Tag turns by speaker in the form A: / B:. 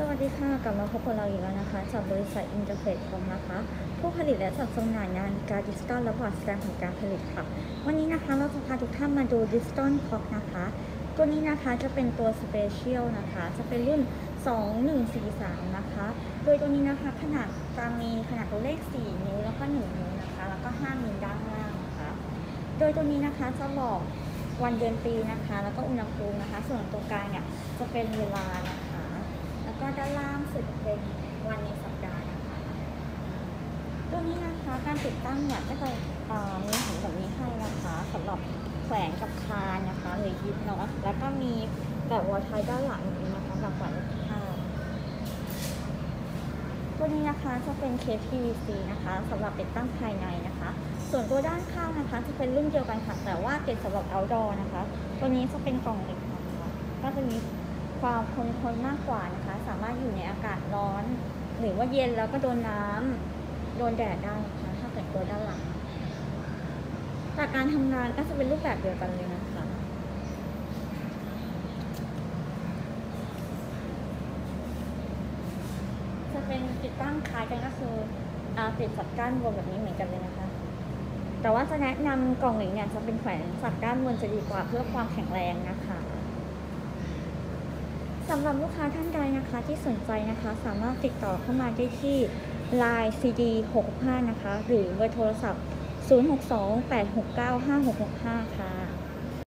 A: สวัสดีค่ะกลับมาพบกับเราอีกแล้วนะคะ จากบริษัทอินเตอร์เฟรคอมนะคะ ผู้ผลิตและจัดจำหน่ายนาฬิกาดิจิตอลและบอร์ดสถานะของการผลิตค่ะ วันนี้นะคะเราจะพาทุกท่านมาดู digital clock นะคะ ตัวนี้นะคะจะเป็นตัว special นะคะ จะเป็นรุ่น 2143 นะคะ โดยตัวนี้นะคะขนาดจะมีขนาดตัวเลข 4 นิ้วแล้วก็ 1 นิ้วนะคะ แล้วก็ 5 นิ้วด้านล่างนะคะ โดยตัวนี้นะคะจะบอกวันเดือนปีนะคะ แล้วก็อุณหภูมินะคะ ส่วนตรงกลางเนี่ยจะเป็นเวลานะคะ ก็ด้านล่างสุดเป็นวันในสัปดาห์นะคะตัวนี้นะคะการติดตั้งเนี่ยก็จะเอ่อมีถุงแบบนี้ให้นะคะสำหรับแขวนกับคานนะคะหรือยึดเนาะแล้วก็มีแบบวอลไทด้านหลังนี้นะคะแบบแขวนลูกค้าตัวนี้นะคะจะเป็นเคส PVC นะคะสำหรับติดตั้งภายในนะคะ ส่วนตัวด้านข้างนะคะ จะเป็นรุ่นเดียวกันค่ะแต่ว่าเป็นสำหรับ outdoor นะคะ ตัวนี้จะเป็นกล่องเหล็กนะคะก็จะมี ความคงทนมากกว่านะคะ สามารถอยู่ในอากาศร้อน หรือว่าเย็นแล้วก็โดนน้ำโดนแดดได้นะคะถ้าเกิดตัวด้านหลังแต่การทำงานก็จะเป็นรูปแบบเดียวกันเลยนะคะจะเป็นติดตั้งคล้ายกันก็คืออาติดสับก้านบนแบบนี้เหมือนกันเลยนะคะ แต่ว่าจะแนะนำกล่องเหล็กเนี่ยจะเป็นแขวนสับด้านบนจะดีกว่าเพื่อความแข็งแรงนะคะ สำหรับลูกค้าท่านใดนะคะที่สนใจนะคะ สามารถติดต่อเข้ามาได้ที่ Line CD 665นะคะ หรือเบอร์โทรศัพท์ 062 869 5665 ค่ะ